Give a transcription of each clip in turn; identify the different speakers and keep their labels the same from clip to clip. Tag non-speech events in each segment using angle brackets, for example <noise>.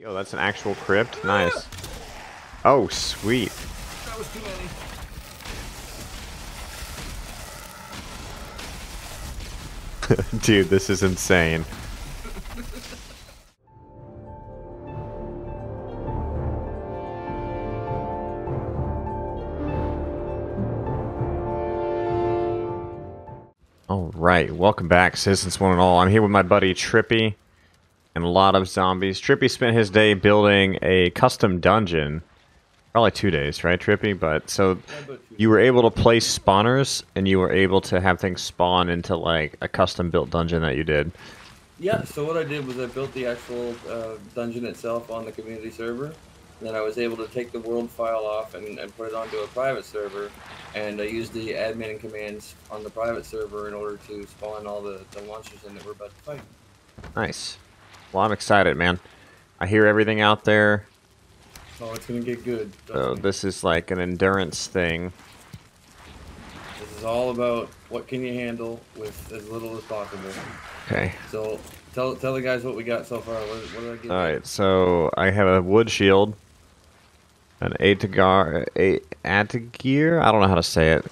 Speaker 1: Yo, that's an actual crypt. Nice. Oh, sweet.
Speaker 2: That was too.
Speaker 1: Dude, this is insane. All right, welcome back, citizens one and all. I'm here with my buddy Trippy and a lot of zombies. Trippy spent his day building a custom dungeon. Probably two days, right, Trippy? But so you were able to place spawners and you were able to have things spawn into like a custom built dungeon that you did.
Speaker 2: Yeah, so what I did was I built the actual uh, dungeon itself on the community server. And then I was able to take the world file off and, and put it onto a private server. And I used the admin commands on the private server in order to spawn all the, the monsters in that we're about to fight.
Speaker 1: Nice. Well, I'm excited, man. I hear everything out there.
Speaker 2: Oh, it's gonna get good.
Speaker 1: So
Speaker 2: me.
Speaker 1: this is like an endurance thing.
Speaker 2: This is all about what can you handle with as little as possible.
Speaker 1: Okay.
Speaker 2: So tell tell the guys what we got so far. What, what did I get?
Speaker 1: All right. So I have a wood shield, an Atagar, a Atagir. I don't know how to say it.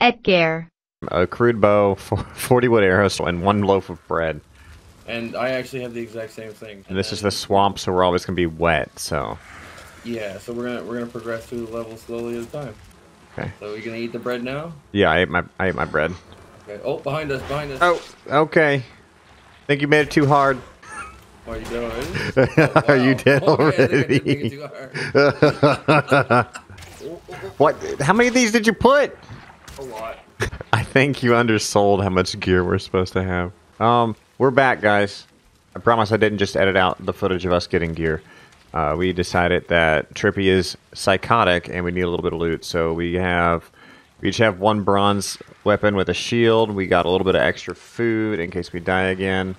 Speaker 3: Edgar.
Speaker 1: A crude bow, <laughs> 40 wood arrows, and one loaf of bread.
Speaker 2: And I actually have the exact same thing.
Speaker 1: And this is the swamp, so we're always gonna be wet. So
Speaker 2: Yeah, so we're gonna we're gonna progress through the level slowly at a time.
Speaker 1: okay.
Speaker 2: So you gonna eat the bread now?
Speaker 1: Yeah, I ate my I ate my bread.
Speaker 2: Okay. Oh, behind us, behind us.
Speaker 1: Oh, okay. Think you made it too hard. <laughs>
Speaker 2: Are you dead already?
Speaker 1: Are <laughs> you
Speaker 2: Wow.
Speaker 1: dead <laughs>
Speaker 2: Okay, I think I did make
Speaker 1: already?
Speaker 2: it too hard. Oh, oh,
Speaker 1: What? How many of these did you put?
Speaker 2: oh, a lot.
Speaker 1: I think you undersold how much gear we're supposed to have. Um, we're back, guys. I promise I didn't just edit out the footage of us getting gear. Uh, we decided that Trippy is psychotic and we need a little bit of loot, so we have we each have one bronze weapon with a shield. We got a little bit of extra food in case we die again,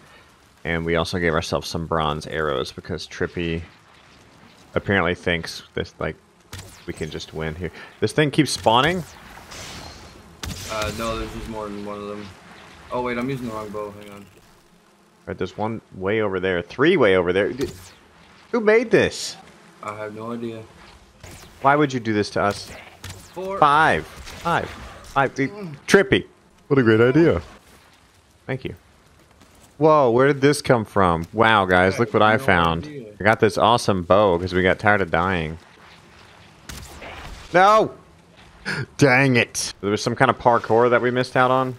Speaker 1: and we also gave ourselves some bronze arrows because Trippy apparently thinks this like we can just win here. This thing keeps spawning.
Speaker 2: Uh, no, there's just more than one of them. Oh wait, I'm using the wrong bow. Hang on.
Speaker 1: Right, there's one way over there, three way over there. Who made this?
Speaker 2: I have no idea.
Speaker 1: Why would you do this to us?
Speaker 2: Four.
Speaker 1: Five, five, five. D- Trippy. What a great idea. Thank you. Whoa, where did this come from? Wow, guys, look what I found. I got this awesome bow because we got tired of dying. No! Dang it. There was some kind of parkour that we missed out on.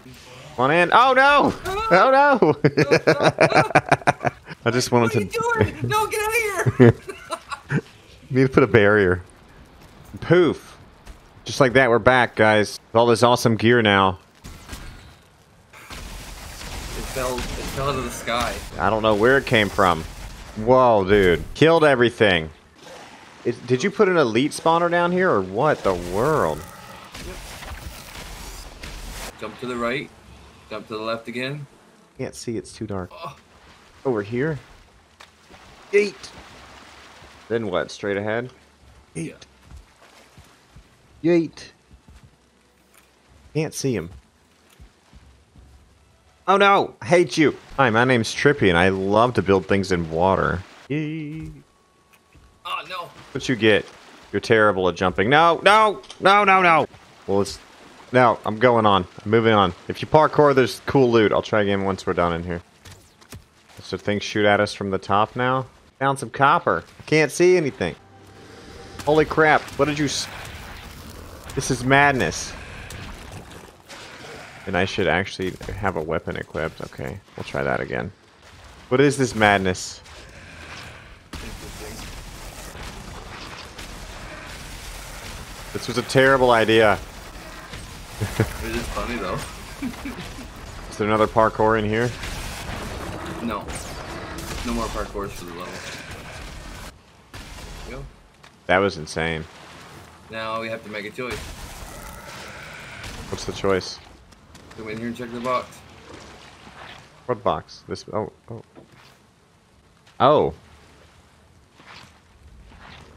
Speaker 1: Come on in. Oh no! <laughs> Oh no! <laughs> I just wanted
Speaker 2: What are you
Speaker 1: to.
Speaker 2: doing? No, get out of here! <laughs>
Speaker 1: Need to put a barrier. Poof. Just like that, we're back, guys. With all this awesome gear now.
Speaker 2: It fell. It fell out of the sky.
Speaker 1: I don't know where it came from. Whoa, dude. Killed everything. Is, did you put an elite spawner down here, or what the world?
Speaker 2: Jump to the right. Jump to the left again.
Speaker 1: Can't see, it's too dark.
Speaker 2: Oh.
Speaker 1: Over here? Eight. Then what, straight ahead?
Speaker 2: Yeah.
Speaker 1: Yeet. Can't see him. Oh no! I hate you! Hi, my name's Trippy and I love to build things in water. Yee.
Speaker 2: Oh no!
Speaker 1: What you get? You're terrible at jumping. No, no, no, no, no! Well, it's... No, I'm going on. I'm moving on. If you parkour, there's cool loot. I'll try again once we're done in here. So things shoot at us from the top now? Found some copper. I can't see anything. Holy crap, what did you... This is madness. And I should actually have a weapon equipped. Okay, we'll try that again. What is this madness? This was a terrible idea.
Speaker 2: It is funny though. <laughs>
Speaker 1: Is there another parkour in here?
Speaker 2: No. No more parkours for the level. Go.
Speaker 1: That was insane.
Speaker 2: Now we have to make a choice.
Speaker 1: What's the choice?
Speaker 2: Come in here and check the box.
Speaker 1: What box? This. Oh. Oh. Oh.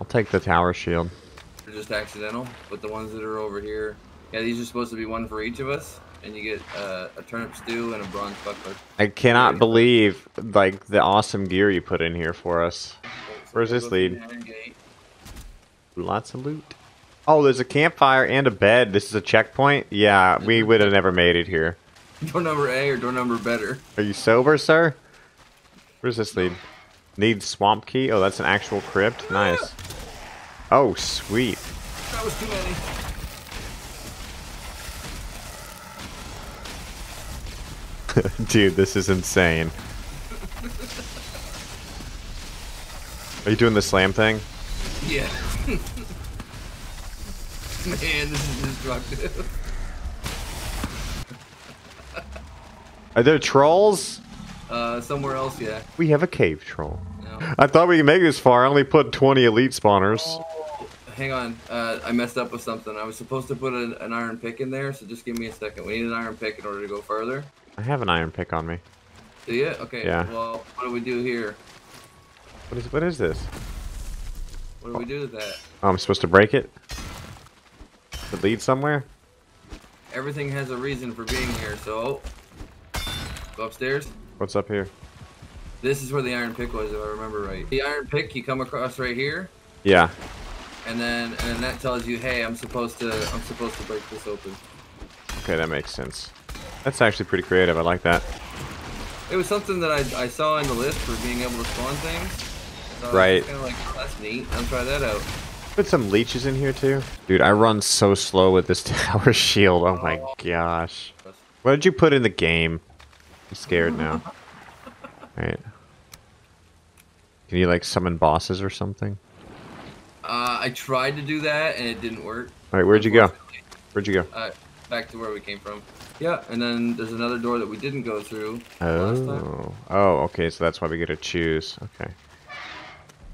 Speaker 1: I'll take the tower shield.
Speaker 2: They're just accidental, but the ones that are over here, yeah, these are supposed to be one for each of us. and you get uh, a turnip stew and a bronze buckler.
Speaker 1: I cannot believe like the awesome gear you put in here for us. Where's this lead? Lots of loot. Oh, there's a campfire and a bed. This is a checkpoint? Yeah, we would have never made it here.
Speaker 2: Door number A or door number better?
Speaker 1: Are you sober, sir? Where's this lead? Need swamp key? Oh, that's an actual crypt? Nice. <laughs> Oh, sweet.
Speaker 2: That was too many. <laughs>
Speaker 1: Dude, this is insane. Are you doing the slam thing?
Speaker 2: Yeah. <laughs> Man, this is destructive.
Speaker 1: Are there trolls?
Speaker 2: Uh, somewhere else, yeah.
Speaker 1: We have a cave troll.
Speaker 2: No.
Speaker 1: I thought we could make it this far. I only put 20 elite spawners.
Speaker 2: Oh, hang on. Uh, I messed up with something. I was supposed to put an, an iron pick in there, so just give me a second. We need an iron pick in order to go further.
Speaker 1: I have an iron pick on me.
Speaker 2: Do you? Okay.
Speaker 1: Yeah.
Speaker 2: Well, what do we do here?
Speaker 1: What is what is this?
Speaker 2: What do we do with that?
Speaker 1: Oh, I'm supposed to break it? To lead somewhere?
Speaker 2: Everything has a reason for being here, so go upstairs.
Speaker 1: What's up here?
Speaker 2: This is where the iron pick was, if I remember right. The iron pick you come across right here,
Speaker 1: Yeah.
Speaker 2: and then and then that tells you, hey, I'm supposed to I'm supposed to break this open.
Speaker 1: Okay, that makes sense. That's actually pretty creative. I like that.
Speaker 2: It was something that I, I saw in the list for being able to spawn things. So
Speaker 1: Right.
Speaker 2: Kind of like, oh, that's neat. I'll try that out.
Speaker 1: Put some leeches in here too. Dude, I run so slow with this <laughs> tower shield. Oh my gosh. What did you put in the game? I'm scared now. <laughs> Alright. Can you like summon bosses or something?
Speaker 2: Uh, I tried to do that and it didn't work.
Speaker 1: Alright, where'd you go? Where'd you go?
Speaker 2: Uh, back to where we came from. Yeah, and then there's another door that we didn't go through last time.
Speaker 1: Oh. Oh, okay, so that's why we get to choose. Okay.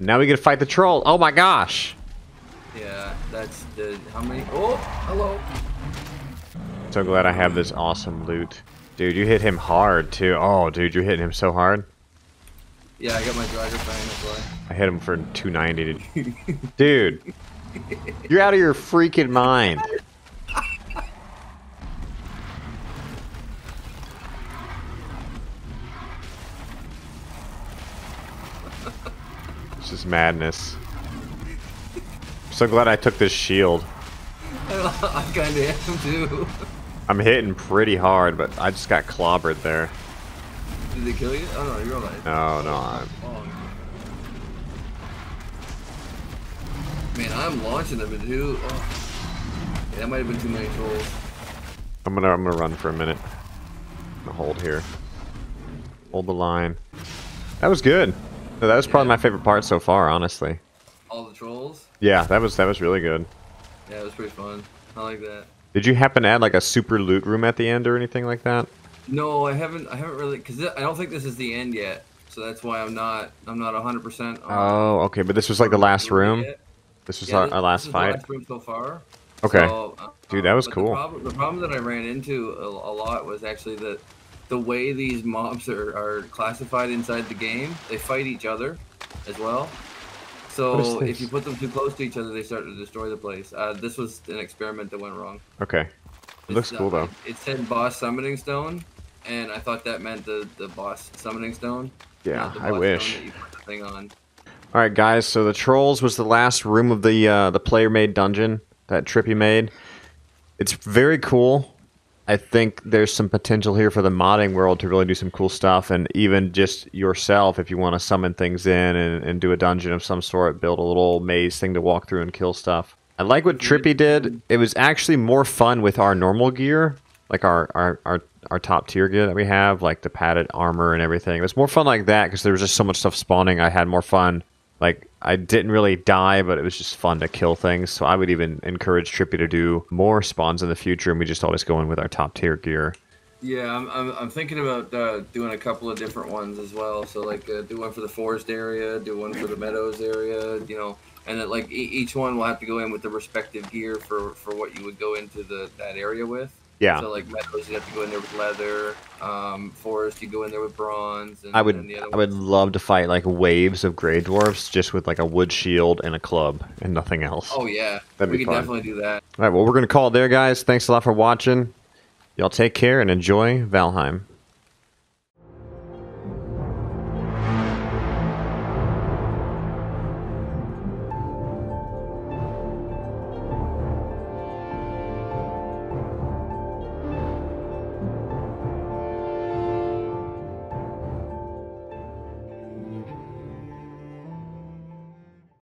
Speaker 1: Now we get to fight the troll. Oh my gosh!
Speaker 2: Yeah, that's the how many? Oh, hello.
Speaker 1: So glad I have this awesome loot. Dude, you hit him hard too. Oh, dude, you're hitting him so hard.
Speaker 2: Yeah, I got my Draugr Fang. That's why.
Speaker 1: I hit him for 290. <laughs> Dude, you're out of your freaking mind. Is madness. I'm so glad I took this shield.
Speaker 2: I kind of am too.
Speaker 1: I'm hitting pretty hard, but I just got clobbered there.
Speaker 2: Did they kill you? Oh no, you're alive.
Speaker 1: No, no, I'm...
Speaker 2: Oh. Man, I'm launching them into. Oh. Yeah, that might have been too many trolls.
Speaker 1: I'm gonna I'm gonna run for a minute. I'm gonna hold here. Hold the line. That was good. That was probably
Speaker 2: Yeah.
Speaker 1: my favorite part so far, honestly.
Speaker 2: All the trolls.
Speaker 1: Yeah, that was that was really good.
Speaker 2: Yeah, it was pretty fun. I like that.
Speaker 1: Did you happen to add like a super loot room at the end or anything like that?
Speaker 2: No, I haven't. I haven't really because I don't think this is the end yet. So that's why I'm not. I'm not 100. percent
Speaker 1: Oh, okay, but this was like the last room. This was our, our last
Speaker 2: this is
Speaker 1: fight.
Speaker 2: The last room so far.
Speaker 1: Okay.
Speaker 2: So, uh,
Speaker 1: Dude, that was cool.
Speaker 2: The problem, the problem that I ran into a, a lot was actually that the way these mobs are, are classified inside the game, they fight each other as well. So if you put them too close to each other, they start to destroy the place. Uh, this was an experiment that went wrong.
Speaker 1: Okay. It looks cool
Speaker 2: uh,
Speaker 1: though.
Speaker 2: It said boss summoning stone, and I thought that meant the, the boss summoning stone.
Speaker 1: Yeah,
Speaker 2: not the
Speaker 1: I wish.
Speaker 2: stone that you put the thing on.
Speaker 1: All right, guys. So the trolls was the last room of the uh, the player made dungeon that Trippy made. It's very cool. I think there's some potential here for the modding world to really do some cool stuff, and even just yourself, if you want to summon things in and, and do a dungeon of some sort, build a little maze thing to walk through and kill stuff. I like what Trippy did. It was actually more fun with our normal gear, like our our, our, our top tier gear that we have, like the padded armor and everything. It was more fun like that because there was just so much stuff spawning. I had more fun. Like I didn't really die, but it was just fun to kill things. So I would even encourage Trippy to do more spawns in the future, and we just always go in with our top tier gear.
Speaker 2: Yeah, I'm, I'm, I'm thinking about uh, doing a couple of different ones as well. So like uh, do one for the forest area, do one for the meadows area, you know, and like e- each one will have to go in with the respective gear for, for what you would go into the that area with.
Speaker 1: Yeah,
Speaker 2: So like meadows, you have to go in there with leather. Um, forest, you go in there with bronze. And,
Speaker 1: I would
Speaker 2: and the other
Speaker 1: I would love to fight like waves of Greydwarfs just with like a wood shield and a club and nothing else.
Speaker 2: Oh yeah,
Speaker 1: That'd
Speaker 2: we
Speaker 1: be
Speaker 2: could
Speaker 1: fun.
Speaker 2: definitely do that.
Speaker 1: All right, well we're gonna call it there, guys. Thanks a lot for watching. Y'all take care and enjoy Valheim.